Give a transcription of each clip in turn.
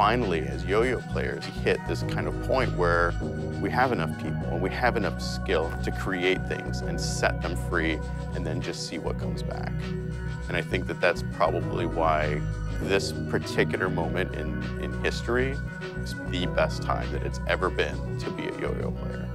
finally, as yo-yo players, hit this kind of point where we have enough people and we have enough skill to create things and set them free and then just see what comes back. And I think that that's probably why this particular moment in, in history is the best time that it's ever been to be a yo-yo player.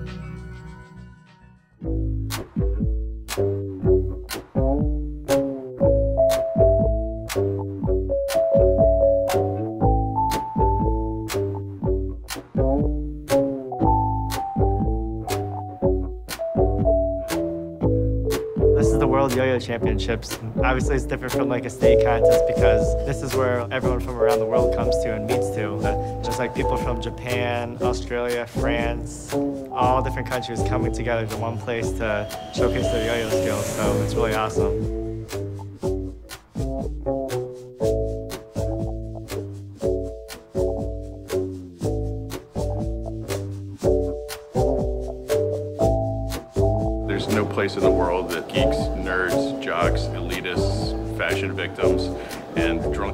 Championships. Obviously, it's different from like a state contest because this is where everyone from around the world comes to and meets to. Just like people from Japan, Australia, France, all different countries coming together to one place to showcase their yo-yo skills. So it's really awesome.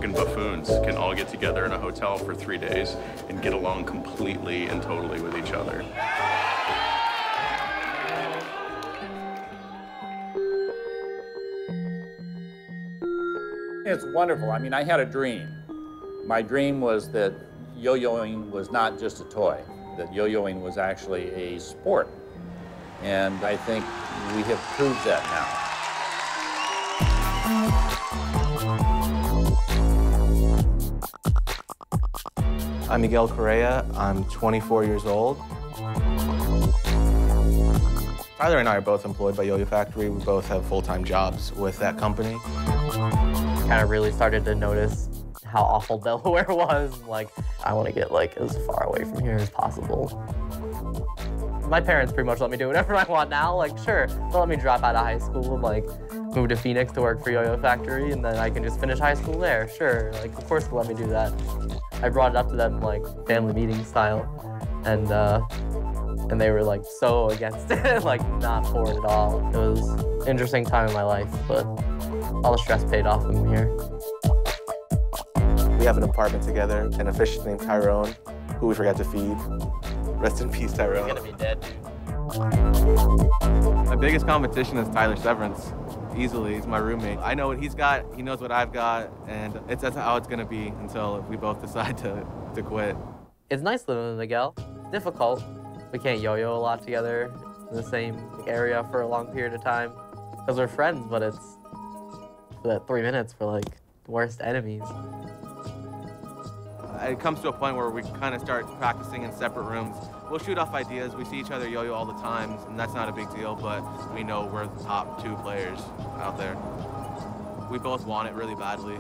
And buffoons can all get together in a hotel for three days and get along completely and totally with each other. It's wonderful. I mean, I had a dream. My dream was that yo-yoing was not just a toy, that yo-yoing was actually a sport. And I think we have proved that now. I'm Miguel Correa. I'm 24 years old. Tyler and I are both employed by Yo-Yo Factory. We both have full-time jobs with that company. kind of really started to notice how awful Delaware was. Like, I want to get like as far away from here as possible. My parents pretty much let me do whatever I want now. Like, sure, they'll let me drop out of high school and like move to Phoenix to work for Yo-Yo Factory, and then I can just finish high school there. Sure, like of course they'll let me do that. I brought it up to them like family meeting style, and uh, and they were like so against it, like not for it at all. It was an interesting time in my life, but all the stress paid off. I'm here. We have an apartment together and a fish named Tyrone, who we forgot to feed. Rest in peace, Tyrone. gonna be dead. dude. My biggest competition is Tyler Severance. Easily, he's my roommate. I know what he's got, he knows what I've got, and it's that's how it's gonna be until we both decide to, to quit. It's nice living with Miguel. Difficult. We can't yo-yo a lot together in the same area for a long period of time because we're friends, but it's for that three minutes we're like worst enemies. Uh, it comes to a point where we kind of start practicing in separate rooms. We'll shoot off ideas. We see each other yo-yo all the time, and that's not a big deal, but we know we're the top two players out there. We both want it really badly.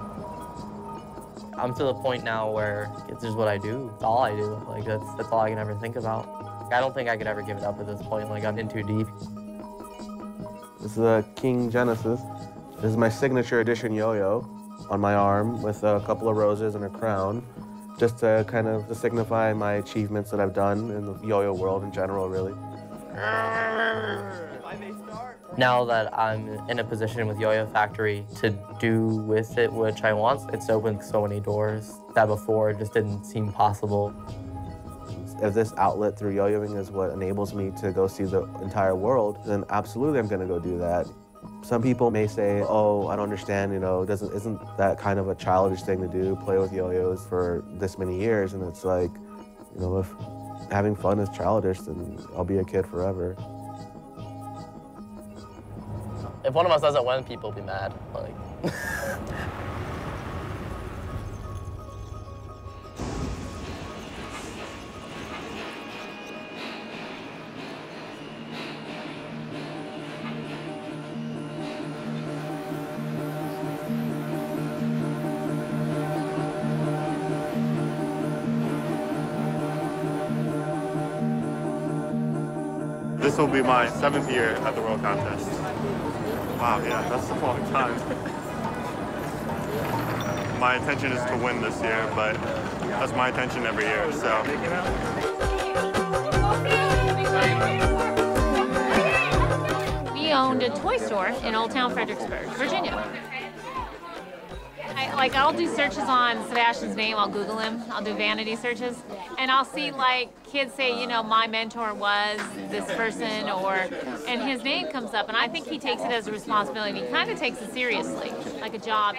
I'm to the point now where it's just what I do. It's all I do. Like that's that's all I can ever think about. I don't think I could ever give it up at this point. Like I'm in too deep. This is a King Genesis. This is my signature edition yo-yo on my arm with a couple of roses and a crown, just to kind of to signify my achievements that I've done in the yo-yo world in general, really. Now that I'm in a position with Yo-Yo Factory to do with it which I want, it's opened so many doors that before just didn't seem possible. If this outlet through yo-yoing is what enables me to go see the entire world, then absolutely I'm gonna go do that. Some people may say, oh, I don't understand, you know, doesn't, isn't that kind of a childish thing to do, play with yo-yos for this many years? And it's like, you know, if having fun is childish, then I'll be a kid forever. If one of us doesn't win, people will be mad. Like, will be my seventh year at the World Contest. Wow, yeah, that's a long time. My intention is to win this year, but that's my intention every year, so. We owned a toy store in Old Town Fredericksburg, Virginia. Like I'll do searches on Sebastian's name. I'll Google him. I'll do vanity searches, and I'll see like kids say, you know, my mentor was this person, or and his name comes up, and I think he takes it as a responsibility. He kind of takes it seriously, like a job.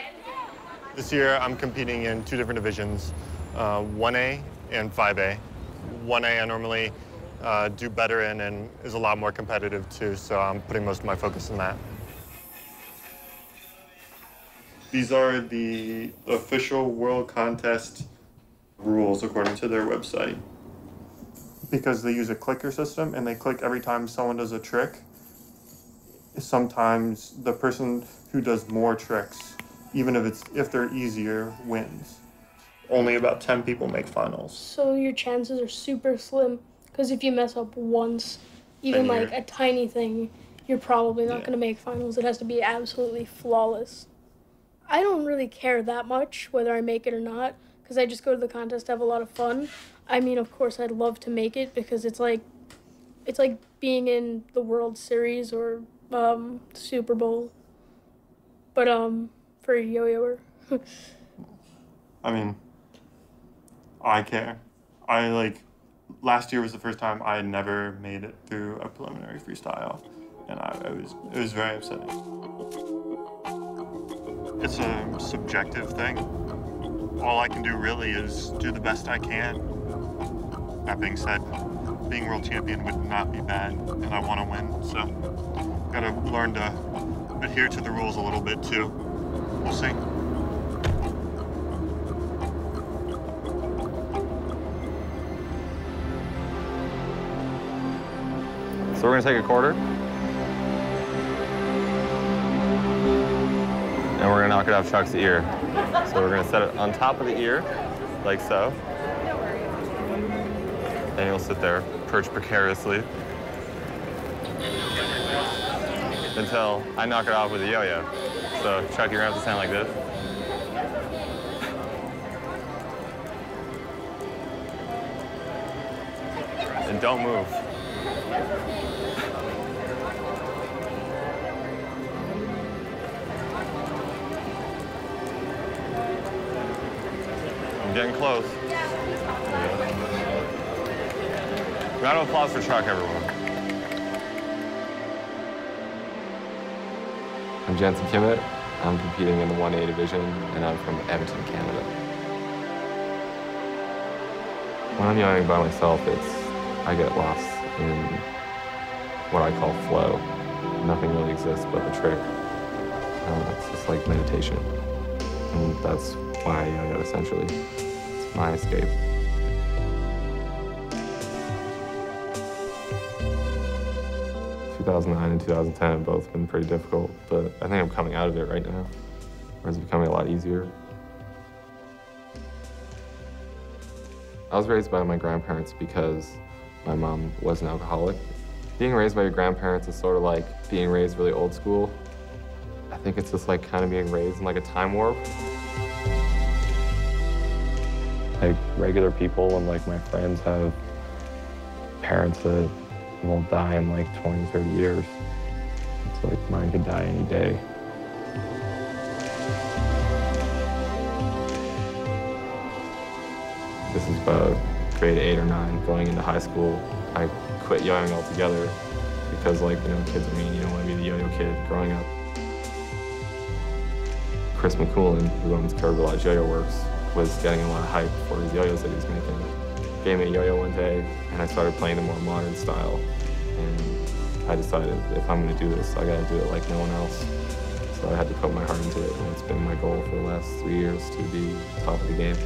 This year, I'm competing in two different divisions, uh, 1A and 5A. 1A I normally uh, do better in and is a lot more competitive too, so I'm putting most of my focus in that. These are the official World Contest rules according to their website. Because they use a clicker system and they click every time someone does a trick, sometimes the person who does more tricks, even if it's if they're easier, wins. Only about 10 people make finals. So your chances are super slim because if you mess up once, even like a tiny thing, you're probably not Yeah. going to make finals. It has to be absolutely flawless. I don't really care that much whether I make it or not because I just go to the contest to have a lot of fun. I mean, of course, I'd love to make it because it's like it's like being in the World Series or um, Super Bowl. But um, for a yo-yoer, I mean, I care. I like, last year was the first time I had never made it through a preliminary freestyle, and I, it was it was very upsetting. It's a subjective thing. All I can do really is do the best I can. That being said, being world champion would not be bad, and I want to win. So, gotta learn to adhere to the rules a little bit too. We'll see. So we're gonna take a quarter. And we're gonna knock it off Chuck's ear. So we're gonna set it on top of the ear, like so. And you'll sit there, perch precariously. Until I knock it off with a yo-yo. So Chuck, you're gonna have to stand like this. And don't move. I'm getting close. Round of applause for Chuck, everyone. I'm Jensen Kimmitt. I'm competing in the 1A division, and I'm from Edmonton, Canada. When I'm young by myself, it's I get lost in what I call flow. Nothing really exists but the trick. Uh, it's just like meditation, and that's why I yoga essentially. My escape. Two thousand nine and 2010 have both been pretty difficult, but I think I'm coming out of it right now, where it's becoming a lot easier. I was raised by my grandparents because my mom was an alcoholic. Being raised by your grandparents is sort of like being raised really old school. I think it's just like kind of being raised in like a time warp. Like regular people and like my friends have parents that will die in like 20, 30 years. It's like mine could die any day. This is about grade eight or nine, going into high school. I quit yo-yoing altogether because, like, you know, kids are mean. You don't want to be the yo-yo kid growing up. Chris Mikulin, who owns Caribou Lodge Yo-Yo Works, was getting a lot of hype for his yo-yos that he was making. Gave me a yo-yo one day, and I started playing the more modern style. And I decided if I'm going to do this, I got to do it like no one else. So I had to put my heart into it, and it's been my goal for the last three years to be top of the game.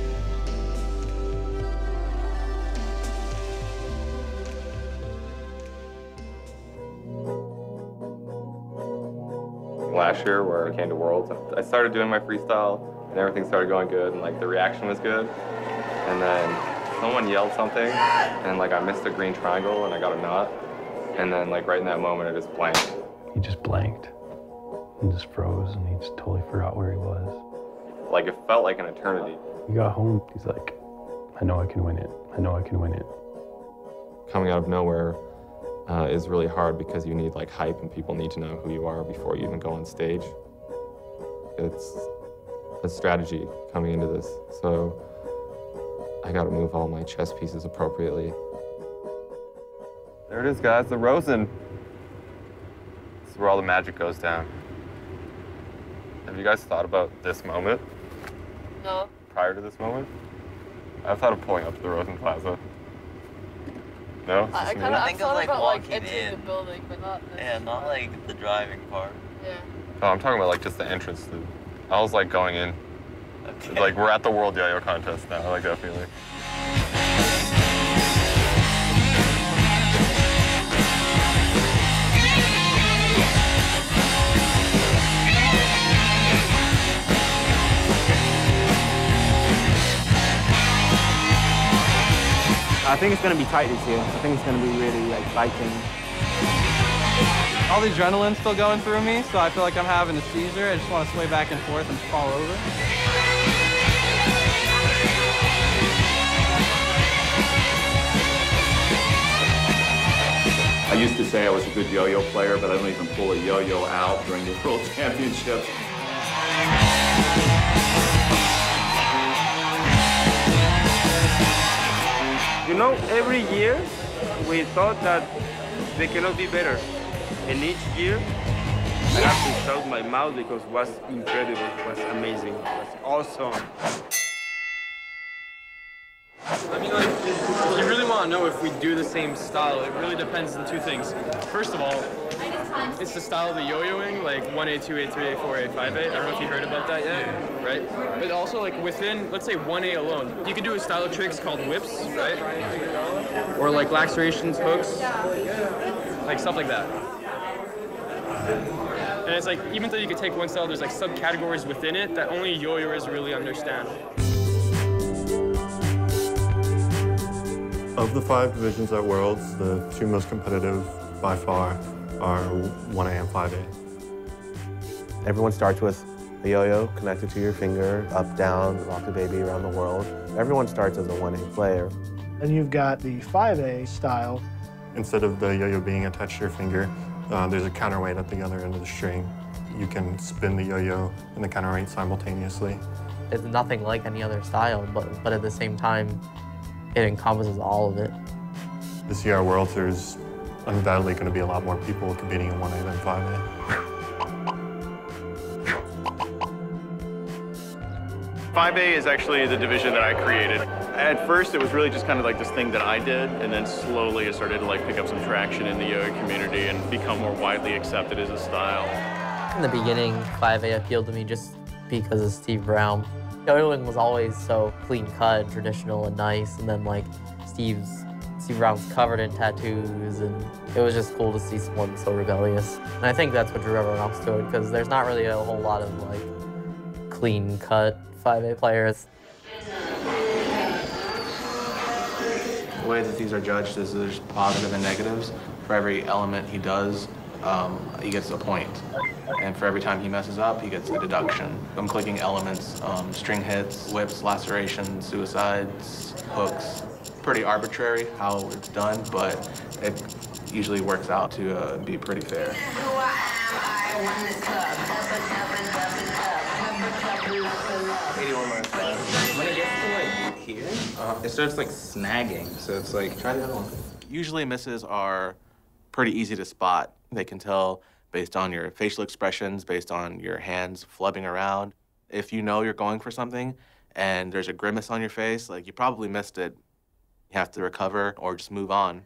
last year where I came to Worlds. I started doing my freestyle and everything started going good and like the reaction was good. And then someone yelled something and like I missed a green triangle and I got a knot. And then like right in that moment I just blanked. He just blanked and just froze and he just totally forgot where he was. Like it felt like an eternity. He got home, he's like, I know I can win it. I know I can win it. Coming out of nowhere uh, is really hard because you need like hype and people need to know who you are before you even go on stage. It's a strategy coming into this. So I got to move all my chess pieces appropriately. There it is, guys, the Rosen. This is where all the magic goes down. Have you guys thought about this moment No. prior to this moment? I've thought of pulling up to the Rosen Plaza. No? I, I kind of think of, thought like, about like walking entering in. the building, but not. Yeah, not like the driving part. Yeah. Oh, I'm talking about like just the entrance. To, I was like going in. Okay. Like we're at the World Yo-Yo contest now. I like that feeling. I think it's going to be tight this year. I think it's going to be really like fighting. All the adrenaline's still going through me, so I feel like I'm having a seizure. I just want to sway back and forth and fall over. I used to say I was a good yo-yo player, but I don't even pull a yo-yo out during the World Championships. You know, every year we thought that they cannot be better. And each year I have to shut my mouth because it was incredible, it was amazing, it was awesome. I mean, like, you really want to know if we do the same style. It really depends on two things. First of all, it's the style of the yo-yoing, like 1A, 2A, 3A, 4A, 5A. I don't know if you heard about that yet, right? But also, like, within, let's say 1A alone, you can do a style of tricks called whips, right? Or like lacerations, hooks, like stuff like that. And it's like, even though you could take one style, there's like subcategories within it that only yo-yoers really understand. Of the five divisions at Worlds, the two most competitive by far are 1A and 5A. Everyone starts with a yo-yo connected to your finger, up, down, rock the baby around the world. Everyone starts as a 1A player. And you've got the 5A style. Instead of the yo-yo being attached to your finger, uh, there's a counterweight at the other end of the string. You can spin the yo-yo and the counterweight simultaneously. It's nothing like any other style, but but at the same time, it encompasses all of it. This year at Worlds, there's undoubtedly going to be a lot more people competing in 1A than 5A. 5A is actually the division that I created. At first, it was really just kind of like this thing that I did, and then slowly it started to like pick up some traction in the yoga community and become more widely accepted as a style. In the beginning, 5A appealed to me just because of Steve Brown. Yo-yoing was always so clean cut and traditional and nice, and then like Steve's Steve Brown's covered in tattoos, and it was just cool to see someone so rebellious. And I think that's what drew everyone else to it because there's not really a whole lot of like clean cut 5A players. The way that these are judged is there's positive and negatives. For every element he does, um, he gets a point. And for every time he messes up, he gets a deduction. I'm clicking elements, um, string hits, whips, lacerations, suicides, hooks. Pretty arbitrary how it's done, but it usually works out to uh, be pretty fair. When it gets to like here, it starts like snagging. So it's like try the other one. Usually misses are pretty easy to spot. They can tell based on your facial expressions, based on your hands flubbing around. If you know you're going for something and there's a grimace on your face, like you probably missed it. You have to recover or just move on.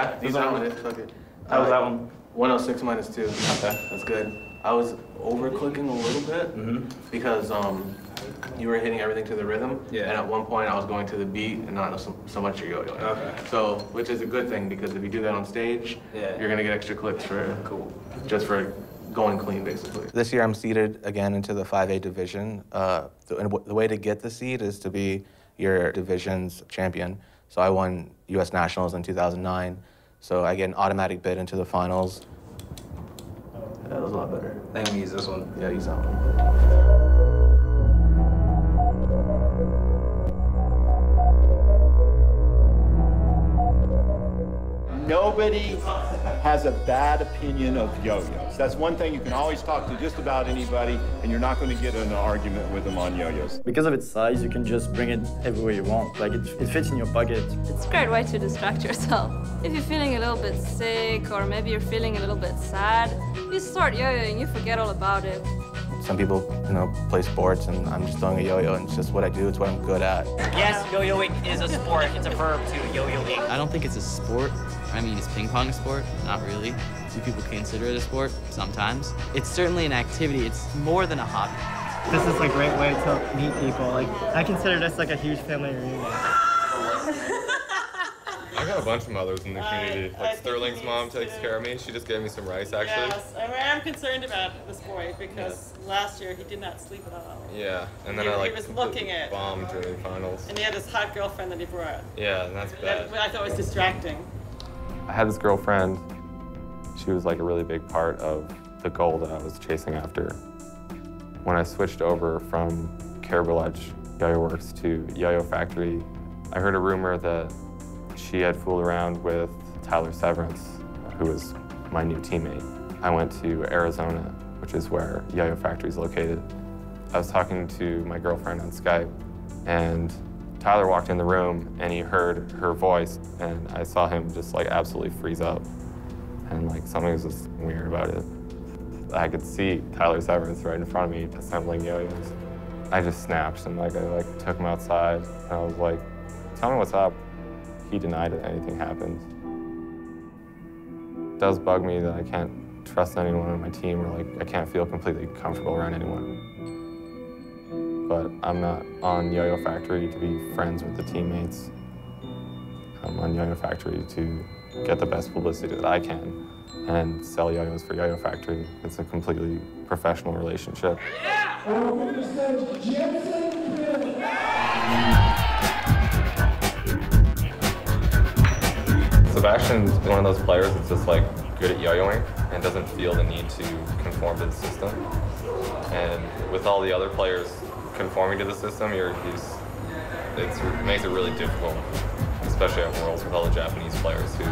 Yeah, these are on it. Okay. How was that one? 106 minus 2. Okay. That's good. I was over clicking a little bit because um, you were hitting everything to the rhythm. Yeah. And at one point I was going to the beat and not so, so much your yo-yo. Okay. So, which is a good thing because if you do that on stage, Yeah. you're gonna get extra clicks for Cool. just for going clean, basically. This year I'm seeded again into the 5A division. Uh, the, and w- the way to get the seed is to be your division's champion. So I won U.S. Nationals in 2009. So I get an automatic bid into the finals. That was a lot better. I think we use this one. Yeah, use that one. Nobody has a bad opinion of yo-yos. That's one thing you can always talk to just about anybody, and you're not going to get in an argument with them on yo-yos. Because of its size, you can just bring it everywhere you want. Like, it, it fits in your pocket. It's a great way to distract yourself. If you're feeling a little bit sick, or maybe you're feeling a little bit sad, you start yo-yoing, you forget all about it. Some people, you know, play sports and I'm just throwing a yo-yo and it's just what I do, it's what I'm good at. Yes, yo-yoing is a sport. It's a verb to yo-yoing. I don't think it's a sport. I mean, is ping pong a sport? Not really. Do people consider it a sport? Sometimes. It's certainly an activity. It's more than a hobby. This is a great way to meet people. Like, I consider this like a huge family reunion. I got a bunch of mothers in the community. Like Sterling's mom takes care of me. She just gave me some rice, actually. Yes, I mean, I'm concerned about this boy because last year he did not sleep at all. Yeah, and then He- I like he was looking at- bombed during finals. And he had this hot girlfriend that he brought. Yeah, and that's bad. That I thought was distracting. I had this girlfriend. She was like a really big part of the goal that I was chasing after. When I switched over from Caribou Lodge Yo-Yo Works to Yo-Yo Factory, I heard a rumor that she had fooled around with Tyler Severance, who was my new teammate. I went to Arizona, which is where Yo-Yo Factory is located. I was talking to my girlfriend on Skype, and Tyler walked in the room and he heard her voice, and I saw him just like absolutely freeze up. And like something was just weird about it. I could see Tyler Severance right in front of me assembling yo-yos. I just snapped and like I like took him outside and I was like, tell me what's up. He denied that anything happened. It does bug me that I can't trust anyone on my team or like I can't feel completely comfortable around anyone. But I'm not on Yo-Yo Factory to be friends with the teammates. I'm on Yo-Yo Factory to get the best publicity that I can and sell yo-yos for Yo-Yo Factory. It's a completely professional relationship. Sebastian's one of those players that's just like good at yo-yoing and doesn't feel the need to conform to the system. And with all the other players conforming to the system, you're, he's, it's, it makes it really difficult, especially at Worlds with all the Japanese players who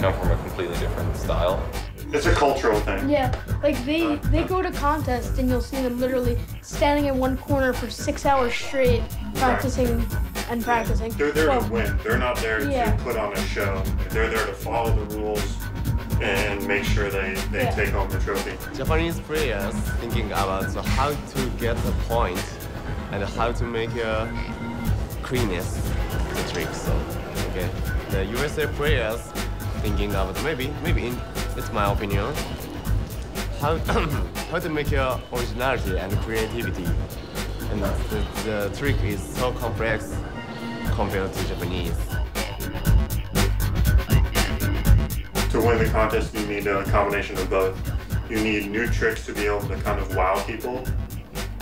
come from a completely different style. It's a cultural thing. Yeah, like they they go to contests and you'll see them literally standing in one corner for six hours straight, practicing and practicing. They're there Well, to win. They're not there Yeah. to put on a show. They're there to follow the rules and make sure they, they Yeah. take home the trophy. Japanese players thinking about the how to get the point and how to make a cleanness the trick. So, okay, the USA players thinking about maybe maybe in, it's my opinion how how to make your originality and creativity. And the, the trick is so complex compared to Japanese. To win the contest, you need a combination of both. You need new tricks to be able to kind of wow people,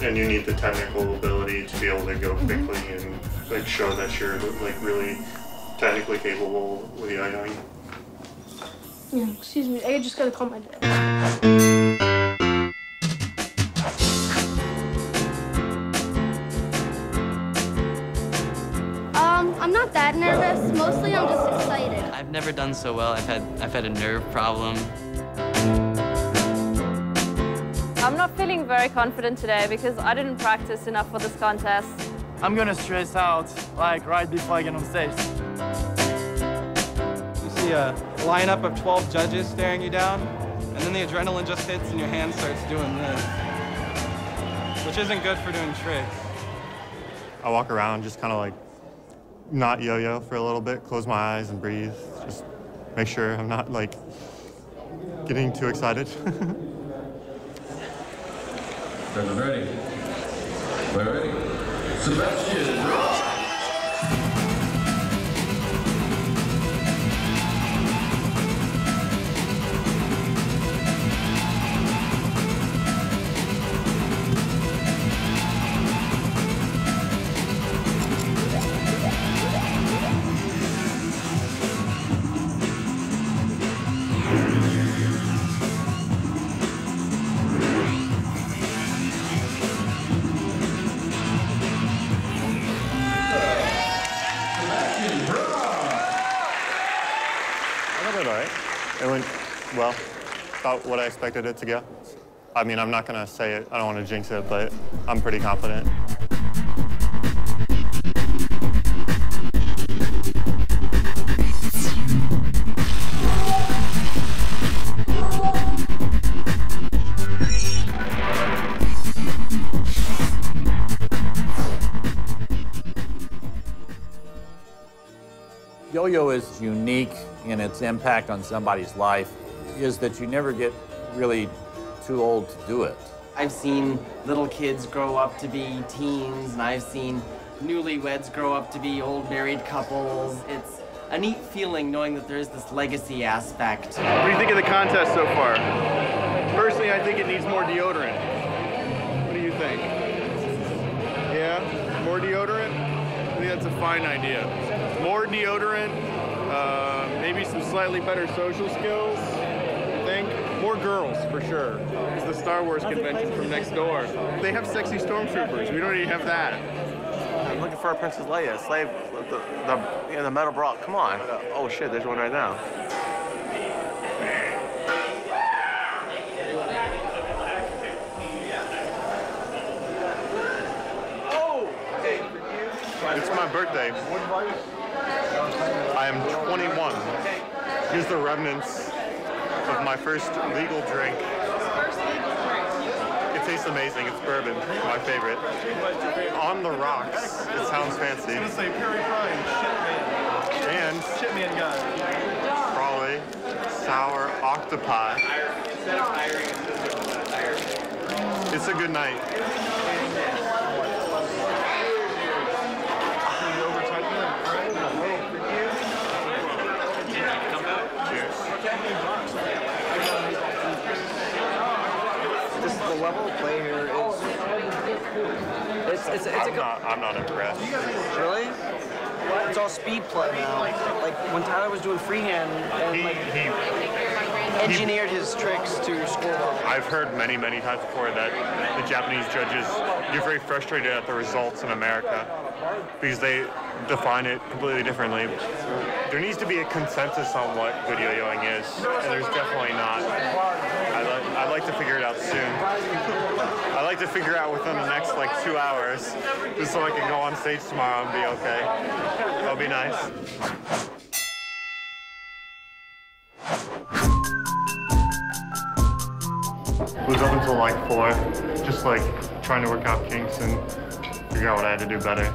and you need the technical ability to be able to go quickly and like show that you're like really technically capable with yo-yoing. Yeah, excuse me. I just gotta call my dad. Um, I'm not that nervous. Mostly I'm just excited. I've never done so well. I've had I've had a nerve problem. I'm not feeling very confident today because I didn't practice enough for this contest. I'm gonna stress out, like, right before I get on stage. You see a lineup of 12 judges staring you down, and then the adrenaline just hits and your hand starts doing this, which isn't good for doing tricks. I walk around just kind of like not yo-yo for a little bit, close my eyes and breathe. Just make sure I'm not like getting too excited. Everyone ready? We're ready. Sebastian. About what I expected it to go. I mean, I'm not going to say it. I don't want to jinx it, but I'm pretty confident. Yo-yo is unique in its impact on somebody's life is that you never get really too old to do it. I've seen little kids grow up to be teens, and I've seen newlyweds grow up to be old married couples. It's a neat feeling knowing that there is this legacy aspect. What do you think of the contest so far? Personally, I think it needs more deodorant. What do you think? Yeah? More deodorant? I think that's a fine idea. More deodorant, uh, maybe some slightly better social skills. I think more girls for sure. It's the Star Wars convention from next door. They have sexy stormtroopers. We don't even have that. I'm looking for a Princess Leia, slave, the, the, in the metal bra. Come on. Oh shit, there's one right now. It's my birthday. I am 21. Here's the remnants of my first legal drink. It tastes amazing. It's bourbon, my favorite. On the rocks. It sounds fancy. It's gonna say Perry Prime, Shitman. And Shitman guy. probably sour octopi. It's a good night. Just the level of play here is. It's, it's, it's a I'm not, I'm not impressed. Really? It's all speed play now. Like when Tyler was doing freehand and like he engineered his tricks to score. I've heard many, many times before that the Japanese judges get very frustrated at the results in America because they define it completely differently. There needs to be a consensus on what good yo-yoing is, and there's definitely not. I'd, li- I'd like to figure it out soon. Like to figure out within the next like two hours, just so I can go on stage tomorrow and be okay. That'll be nice. It was up until like four, just like trying to work out kinks and figure out what I had to do better.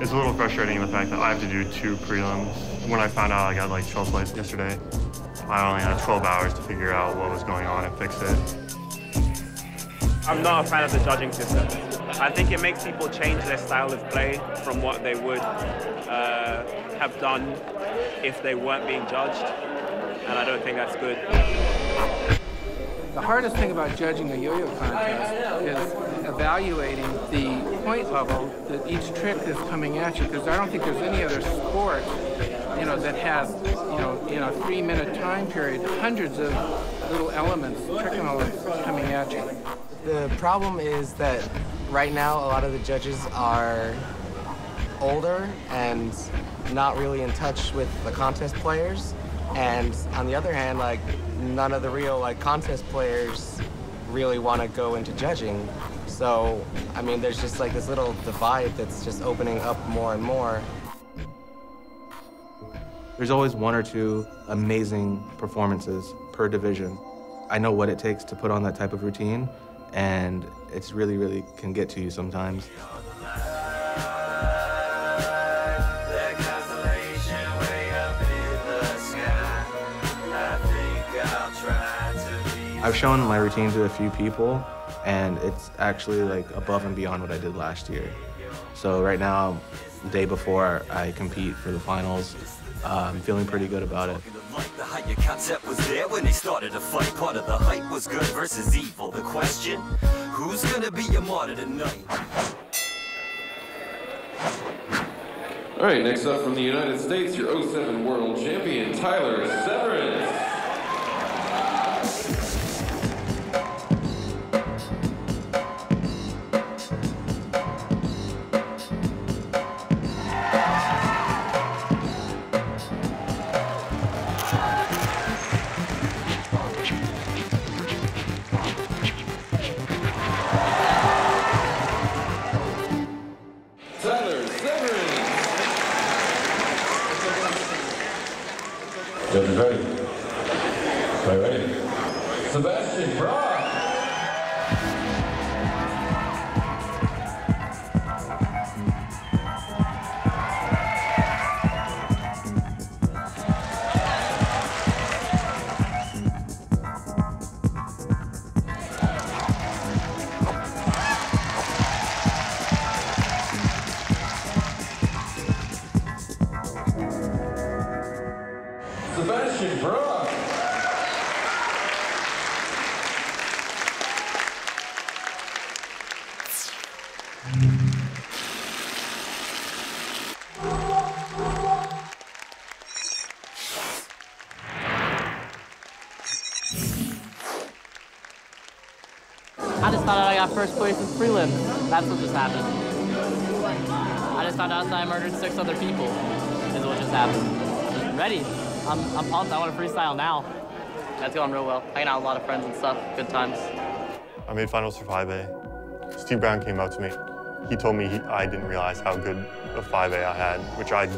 It's a little frustrating the fact that I have to do two prelims. When I found out I got like 12 plays yesterday, I only had 12 hours to figure out what was going on and fix it. I'm not a fan of the judging system. I think it makes people change their style of play from what they would uh, have done if they weren't being judged, and I don't think that's good. The hardest thing about judging a yo-yo contest is evaluating the point level that each trick is coming at you, because I don't think there's any other sport, you know, that has, you know, in a three-minute time period, hundreds of little elements, trick elements coming at you. The problem is that right now a lot of the judges are older and not really in touch with the contest players. And on the other hand, like none of the real like contest players really want to go into judging. So, I mean, there's just like this little divide that's just opening up more and more. There's always one or two amazing performances per division. I know what it takes to put on that type of routine, and it's really, really can get to you sometimes. I've shown my routine to a few people, and it's actually like above and beyond what I did last year. So right now, the day before I compete for the finals, uh, I'm feeling pretty good about it. The hype your concept was there when they started a fight. Part of the hype was good versus evil. The question, who's gonna be your martyr tonight? All right, next up from the United States, your 07 World Champion, Tyler Severance. I just out I got first place in prelims. That's what just happened. I just found out that I murdered six other people. Is what just happened. Ready? I'm, I'm pumped. I want to freestyle now. That's going real well. Hanging out a lot of friends and stuff. Good times. I made finals for 5A. Steve Brown came up to me. He told me he, I didn't realize how good a 5A I had, which I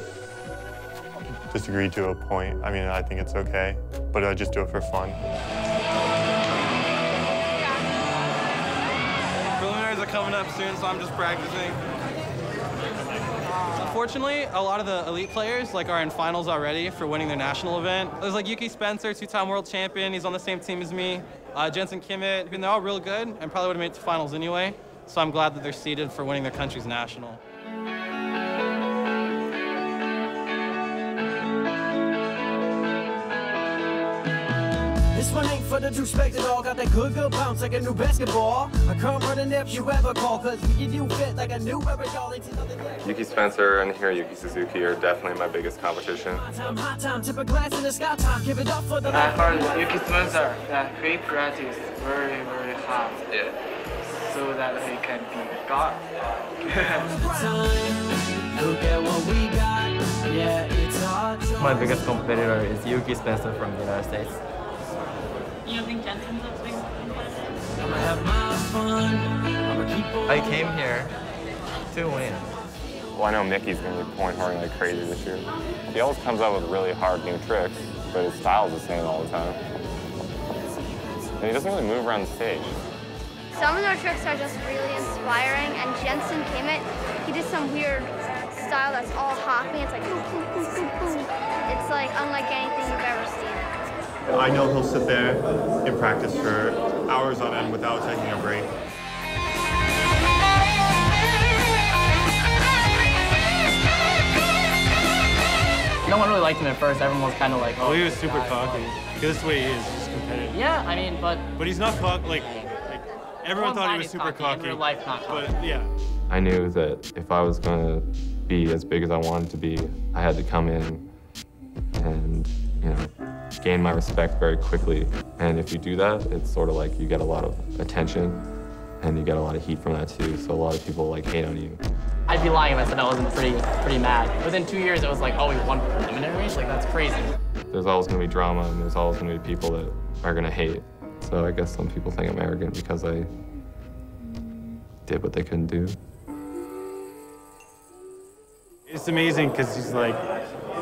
disagreed to a point. I mean, I think it's okay, but I just do it for fun. Coming up soon, so I'm just practicing. Unfortunately, a lot of the elite players like are in finals already for winning their national event. There's like Yuki Spencer, two-time world champion. He's on the same team as me. Uh, Jensen Kimmitt, who they're all real good and probably would have made it to finals anyway. So I'm glad that they're seeded for winning their country's national. This one ain't for the douchebag at all. Got that good, good bounce like a new basketball. I come running if you ever call, cause you do fit like a new every y'all ain't nothing yet. Yuki Spencer and here Yuki Suzuki are definitely my biggest competition. Time, hot time, tip a glass in the sky time. Give it up for the I heard Yuki Spencer that he practice very, very hard. Yeah. So that he can be God. Look at what we got. Yeah, it's our. My biggest competitor is Yuki Spencer from the United States. You don't think Jensen's a big I'ma have my fun. I'ma keep on. I came here to win. Well, I know Mickey's going to be point harding like crazy this year. He always comes up with really hard new tricks, but his style's the same all the time. And he doesn't really move around the stage. Some of their tricks are just really inspiring, and Jensen Kimmitt, he did some weird style that's all hopping. It's like boom, boom, boom, boom, boom. It's like unlike anything you've ever seen. I know he'll sit there and practice for hours on end without taking a break. No one really liked him at first. Everyone was kind of like, oh. Well, he was super guy. cocky. This way he is, just competitive. Yeah, I mean, but. But he's not cocky. Like, like everyone thought he was super cocky. In real life, not cocky. But yeah. I knew that if I was going to be as big as I wanted to be, I had to come in and, you know, gain my respect very quickly. And if you do that, it's sort of like you get a lot of attention and you get a lot of heat from that too. So a lot of people like hate on you. I'd be lying if I said I wasn't pretty, pretty mad. Within two years, it was like, oh, we won preliminaries? Like, that's crazy. There's always going to be drama and there's always going to be people that are going to hate. So I guess some people think I'm arrogant because I did what they couldn't do. It's amazing because he's like,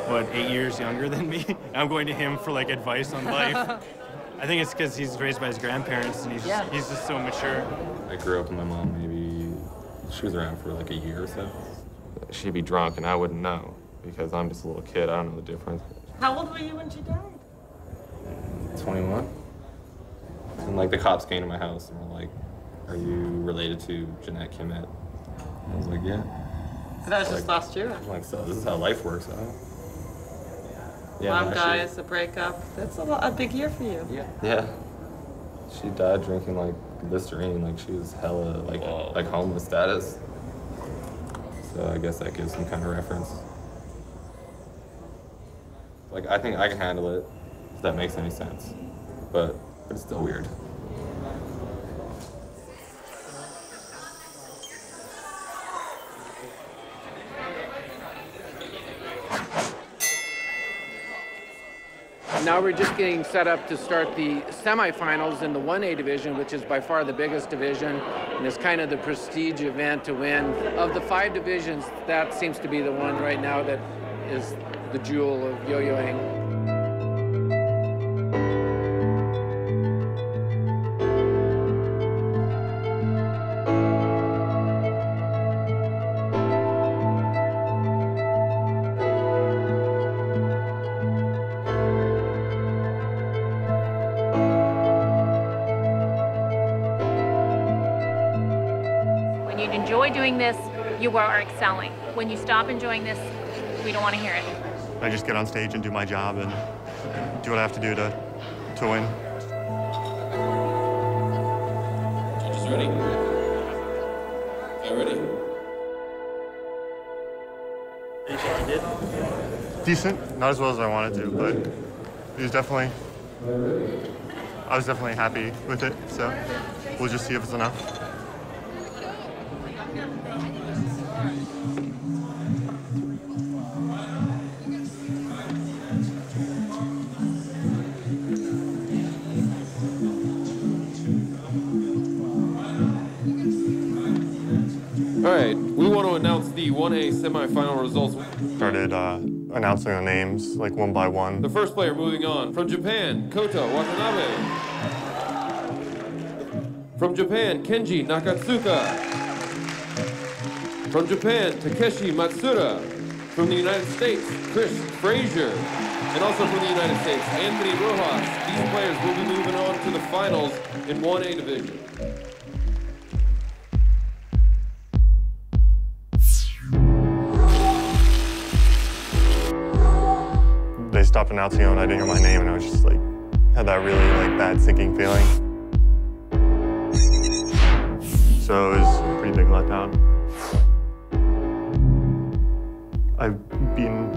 what, eight years younger than me? I'm going to him for like advice on life. I think it's because he's raised by his grandparents and he's, Yeah. he's just so mature. I grew up with my mom maybe, she was around for like a year or so. She'd be drunk and I wouldn't know because I'm just a little kid. I don't know the difference. How old were you when she died? 21. And like the cops came to my house and were like, are you related to Jeanette Kimmitt? I was like, yeah. So that was just last year. I'm like, so this is how life works, huh? Mom no, she- dies, a breakup. That's a, lot, a big year for you. Yeah. Yeah. She died drinking like Listerine, like she was hella like like homeless status. So I guess that gives some kind of reference. Like I think I can handle it, if that makes any sense. But but it's still weird. Now we're just getting set up to start the semifinals in the 1A division, which is by far the biggest division and is kind of the prestige event to win. Of the five divisions, that seems to be the one right now that is the jewel of yo-yoing. You are excelling. When you stop enjoying this, we don't want to hear it. I just get on stage and do my job and do what I have to do to, to win. Judges ready? Okay, ready? Decent, not as well as I wanted to, but it was definitely, I was definitely happy with it, so we'll just see if it's enough. Semifinal results. Started uh, announcing the names like one by one. The first player moving on from Japan, Kota Watanabe. From Japan, Kenji Nakatsuka. From Japan, Takeshi Matsuda. From the United States, Chris Frazier. And also from the United States, Anthony Rojas. These players will be moving on to the finals in 1A division. And I didn't hear my name and I was just like, had that really like bad sinking feeling. So it was a pretty big letdown. I've beaten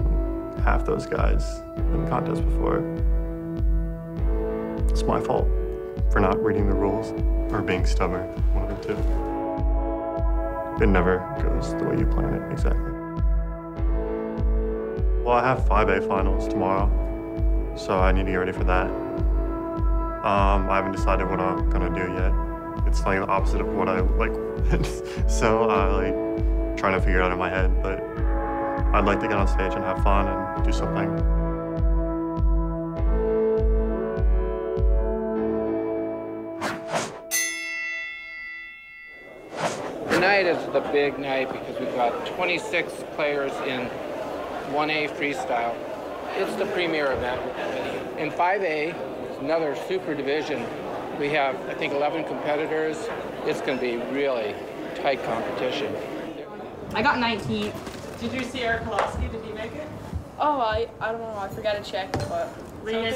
half those guys in contests before. It's my fault for not reading the rules or being stubborn, one of the two. It never goes the way you plan it exactly. Well, I have 5A finals tomorrow, so I need to get ready for that. Um, I haven't decided what I'm gonna do yet. It's like the opposite of what I like, so I'm like trying to figure it out in my head. But I'd like to get on stage and have fun and do something. Tonight is the big night because we've got 26 players in 1A freestyle. It's the premier event. In 5A, it's another super division. We have, I think, 11 competitors. It's going to be really tight competition. I got 19th. Did you see Eric Koloski? Did he make it? Oh, I, I don't know. I forgot to check, but.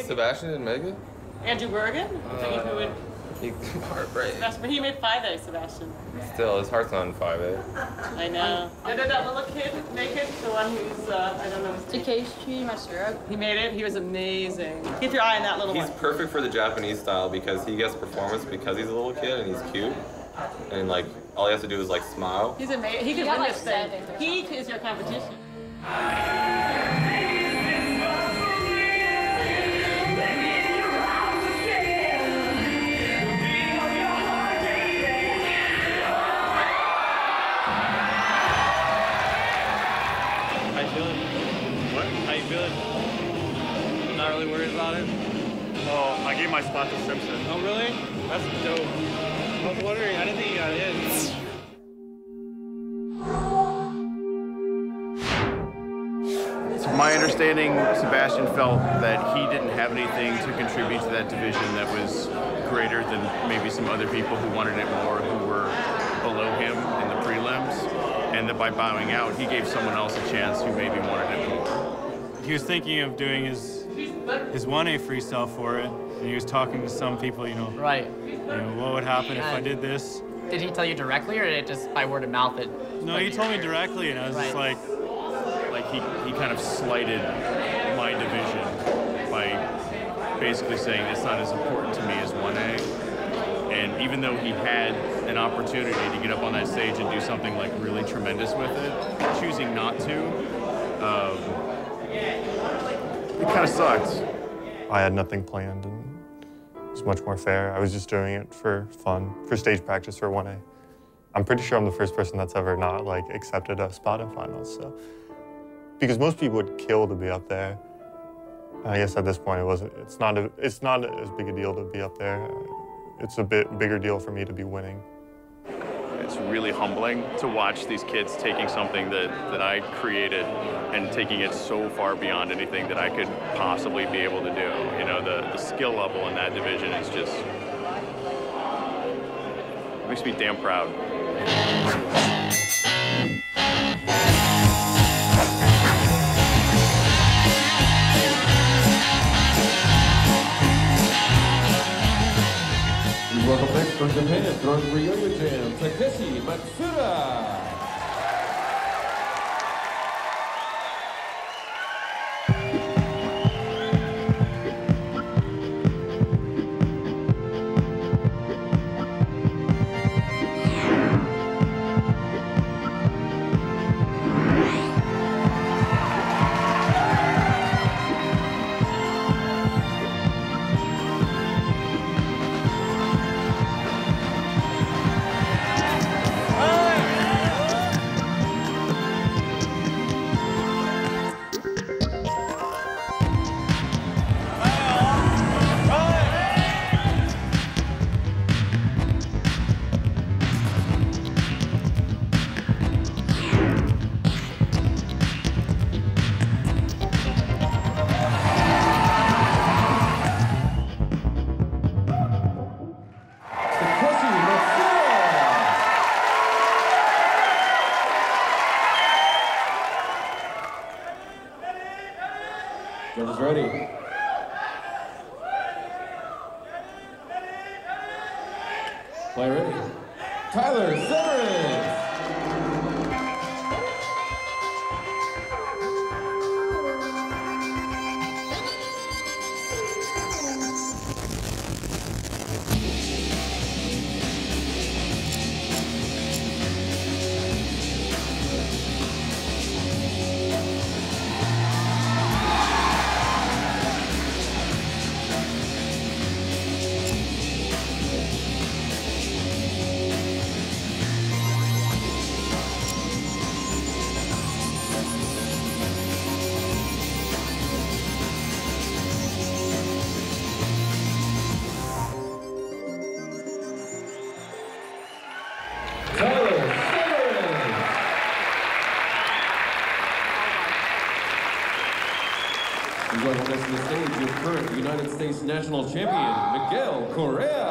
Sebastian didn't make it? Andrew Bergen? I think who would. He, heartbreak. Sebastian, but he made 5A, Sebastian. Still, his heart's not in 5A. I know. And then that little kid make it? The one who's, uh, I don't know. Takeshi Matsuda. He made it. He was amazing. Keep your eye on that little He's one. perfect for the Japanese style because he gets performance because he's a little kid and he's cute. And like all he has to do is like smile. He's amazing. He could got win like this thing. He is your competition. My spot to Simpson. Oh, really? That's dope. I was wondering, I didn't think uh, you got in. It's my understanding Sebastian felt that he didn't have anything to contribute to that division that was greater than maybe some other people who wanted it more, who were below him in the prelims, and that by bowing out, he gave someone else a chance who maybe wanted it more. He was thinking of doing his his 1A freestyle for it, and he was talking to some people, you know. Right. You know, what would happen if I did this? Did he tell you directly, or did it just by word of mouth? It, No, he told me directly, and I was just like, Like he, he kind of slighted my division by basically saying it's not as important to me as 1A. And even though he had an opportunity to get up on that stage and do something like really tremendous with it, choosing not to, um, it kind of sucks. I had nothing planned and it was much more fair. I was just doing it for fun, for stage practice for 1A. I'm pretty sure I'm the first person that's ever not like accepted a spot in finals, so. Because most people would kill to be up there. I guess at this point it wasn't, it's not, a, it's not as big a deal to be up there. It's a bit bigger deal for me to be winning. It's really humbling to watch these kids taking something that, that I created and taking it so far beyond anything that I could possibly be able to do. You know, the, the skill level in that division is just makes me damn proud. Welcome next from Japan, throwing for Yo-Yo Jam, Takeshi Matsuda. National champion, Miguel Correa.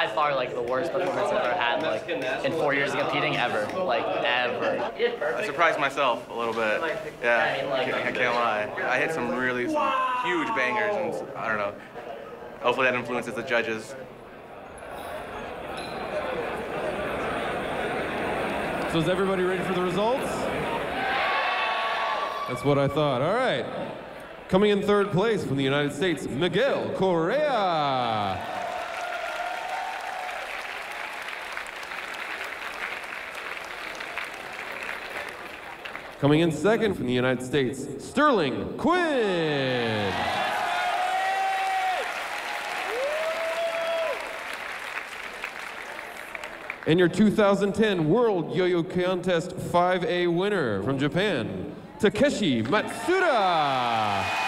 By far like the worst performance I've ever had, like in four years of competing ever, like ever. I surprised myself a little bit. Yeah, I can't, I can't lie. I hit some really some huge bangers, and I don't know. Hopefully that influences the judges. So is everybody ready for the results? That's what I thought. All right. Coming in third place from the United States, Miguel Correa. Coming in second from the United States, Sterling Quinn. And your 2010 World Yo-Yo Contest 5A winner from Japan, Takeshi Matsuda.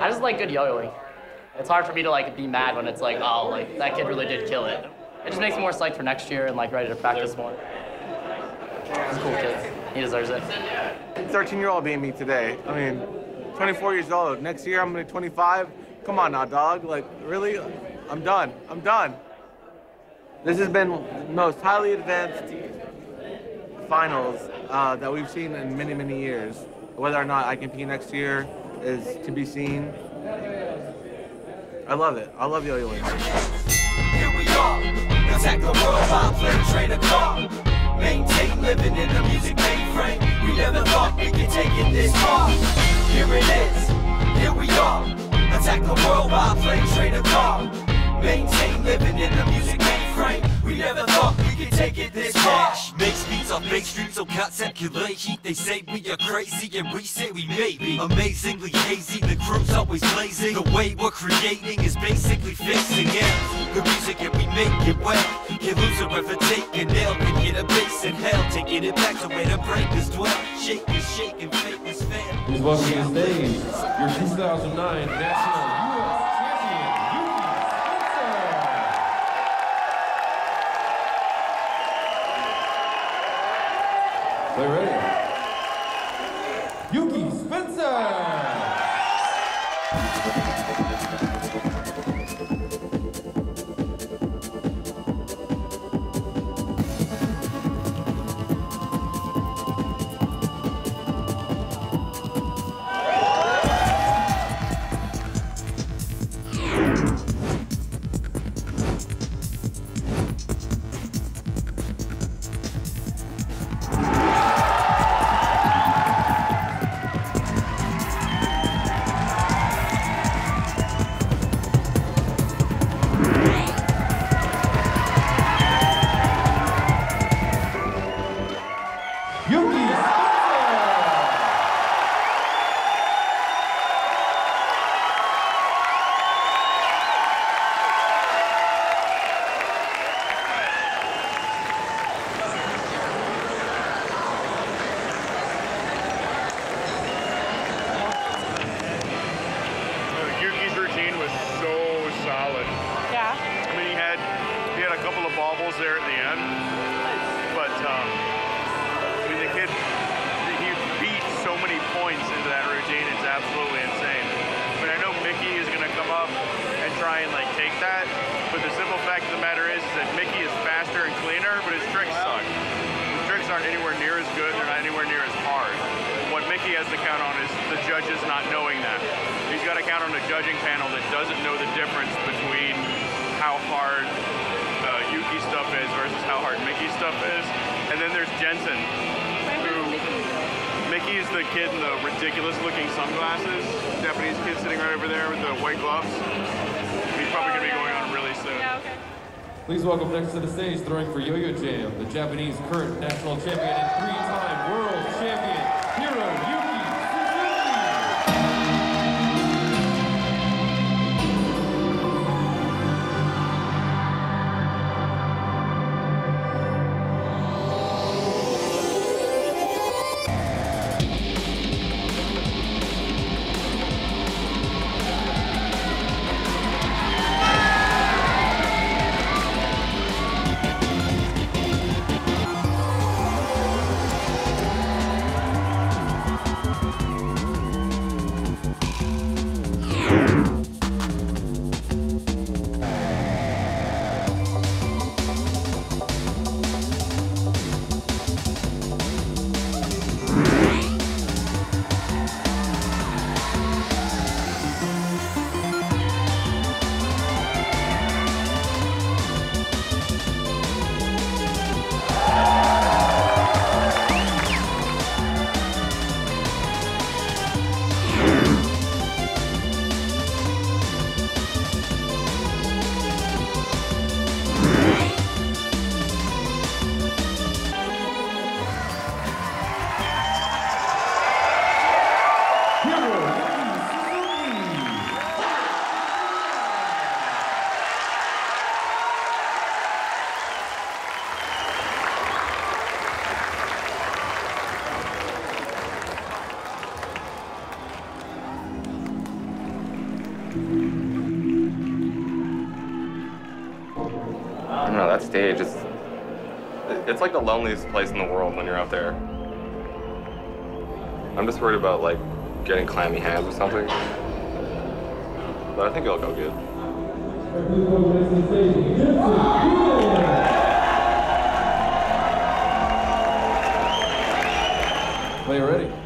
I just like good yo-yoing. It's hard for me to like be mad when it's like, oh, like that kid really did kill it. It just makes me more psyched for next year and like ready to practice more. He's a cool kid. He deserves it. 13 year old being me today. I mean, 24 years old. Next year I'm gonna be 25. Come on now, dog. Like, really? I'm done. I'm done. This has been the most highly advanced finals uh, that we've seen in many, many years. Whether or not I compete next year is to be seen. I love it. I love yo-yoing. Here we are, attack the world by playing trader car. Maintain living in music mainframe. We never thought we could take it this far. Here it is, here we are, attack the world trader car. Maintain living in the music mainframe. We never take it this far. Makes beats off big streams, so concept calculate heat. They say we are crazy, and we say we may be amazingly hazy. The crew's always blazing. The way we're creating is basically fixing it. The music and we make it well. Can't lose or ever take a nail. Can hit a base in hell, taking it back to where the breakers dwell. Shake is shaking, fake is fair. Welcome to the stage your 2009 National Play ready. Stage is. It's like the loneliest place in the world when you're out there. I'm just worried about like getting clammy hands or something. but I think it'll go good. Play ready.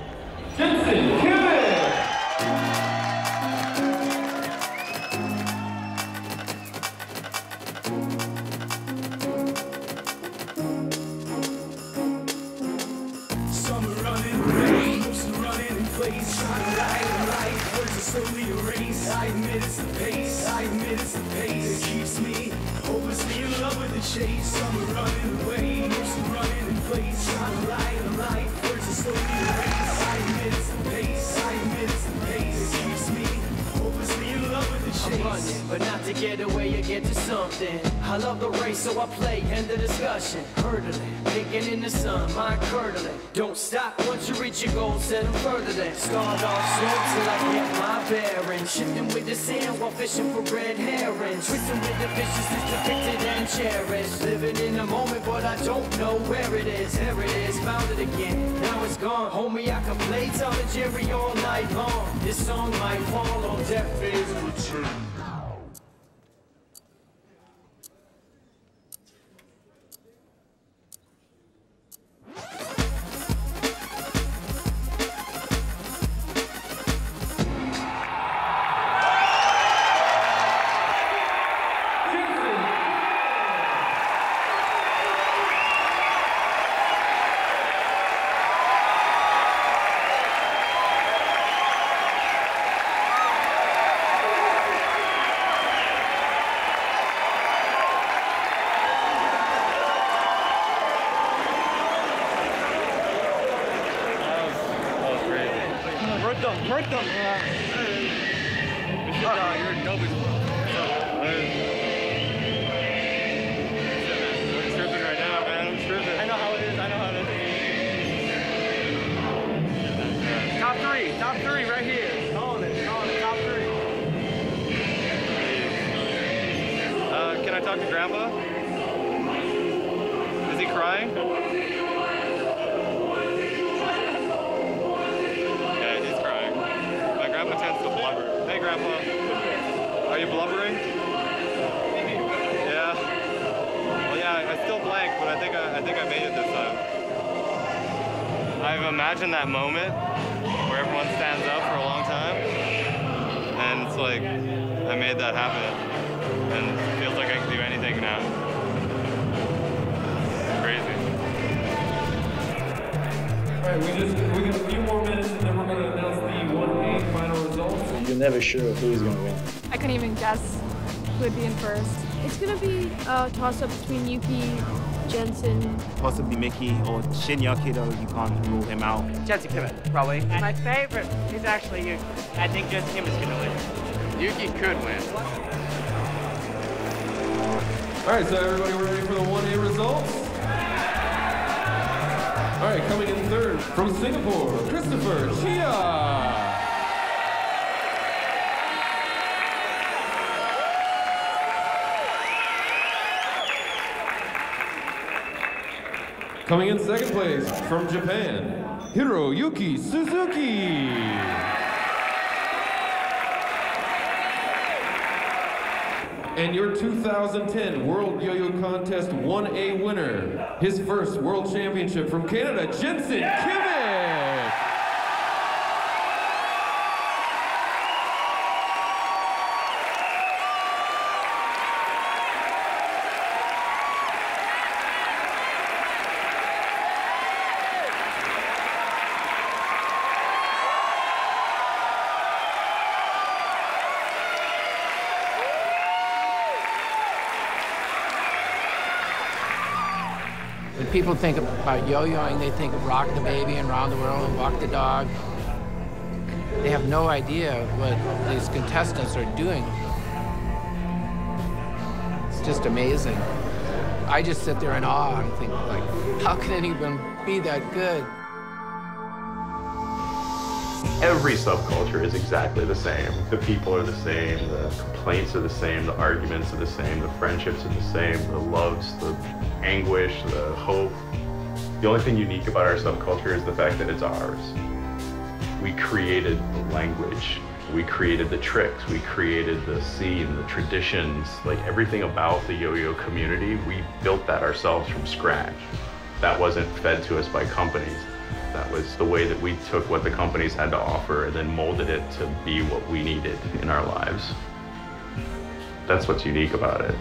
I've that moment where everyone stands up for a long time, and it's like I made that happen, and it feels like I can do anything now. Crazy. All right, we just we got a few more minutes and then we're going to announce the 1A final results. You're never sure who's going to win. I couldn't even guess who would be in first. It's gonna be a toss up between Yuki, Jensen. Possibly Mickey or Shinya Kido, you can't rule him out. Jensen Kimmitt, probably. My favorite is actually Yuki. I think Jensen Kimmitt's gonna win. Yuki could win. All right, so everybody ready for the 1A results? All right, coming in third from Singapore, Christopher Chia. Coming in second place from Japan, Hiroyuki Suzuki. And your 2010 World Yo-Yo Contest 1A winner, his first World Championship from Canada, Jensen Kimmitt. People think about yo-yoing, they think of rock the baby and round the world and walk the dog. They have no idea what these contestants are doing. It's just amazing. I just sit there in awe and think, like, how can anyone be that good? Every subculture is exactly the same. The people are the same, the complaints are the same, the arguments are the same, the friendships are the same, the loves, the anguish, the hope. The only thing unique about our subculture is the fact that it's ours. We created the language We created the tricks, we created the scene, the traditions, like everything about the yo-yo community, we built that ourselves from scratch. That wasn't fed to us by companies. That was the way that we took what the companies had to offer and then molded it to be what we needed in our lives. That's what's unique about it.